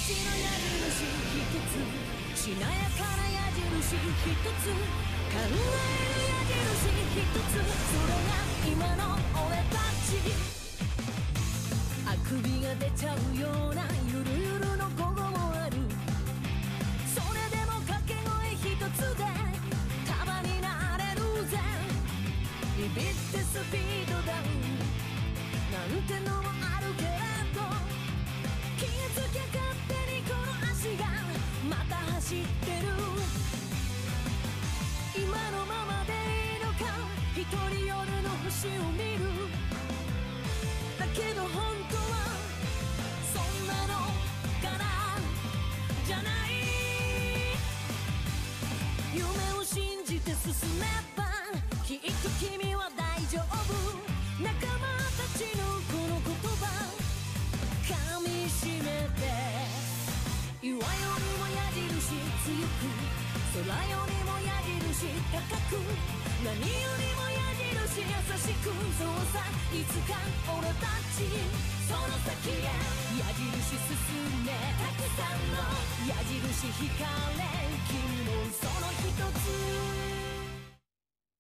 矢印一つしなやかな矢印一つ考える矢印一つそれが今の俺たちあくびが出ちゃうようなゆるゆるの午後もあるそれでも掛け声一つで束になれるぜビビってスピードダウンなんてのもあるけど知ってる今のままでいいのか一人夜の星を見るだけど本当はそんなのからじゃない夢をく何よりも矢印優しくそうさいつか俺たちその先へ矢印進めたくさんの矢印引かれ君もその一つ